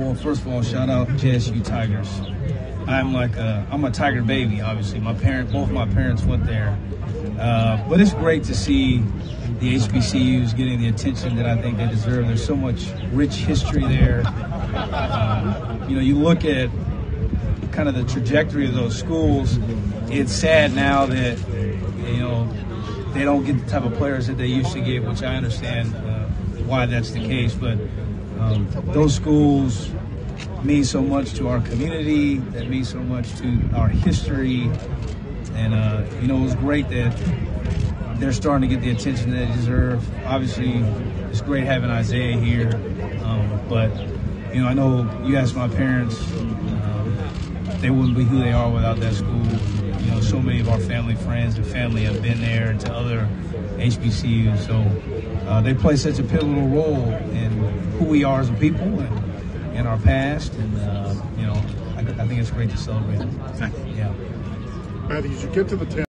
Well, first of all, shout out JSU Tigers. I'm like a, I'm a Tiger baby. Obviously, my parent, both my parents went there, uh, but it's great to see the HBCUs getting the attention that I think they deserve. There's so much rich history there. Um, you know, you look at kind of the trajectory of those schools. It's sad now that you know they don't get the type of players that they used to get, which I understand uh, why that's the case, but. Um, those schools mean so much to our community, that mean so much to our history. And, uh, you know, it was great that they're starting to get the attention that they deserve. Obviously, it's great having Isaiah here. Um, but, you know, I know you asked my parents, um, they wouldn't be who they are without that school. Of our family, friends, and family have been there and to other HBCUs. So uh, they play such a pivotal role in who we are as a people and in our past. And, uh, you know, I, I, think it's great to celebrate. Thank you. Yeah. Matthew, as you get to the